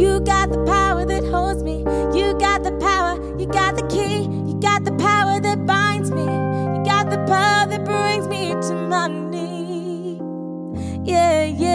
You got the power that holds me. You got the power. You got the key. You got the power that binds me. You got the power that brings me to my knees. Yeah, yeah,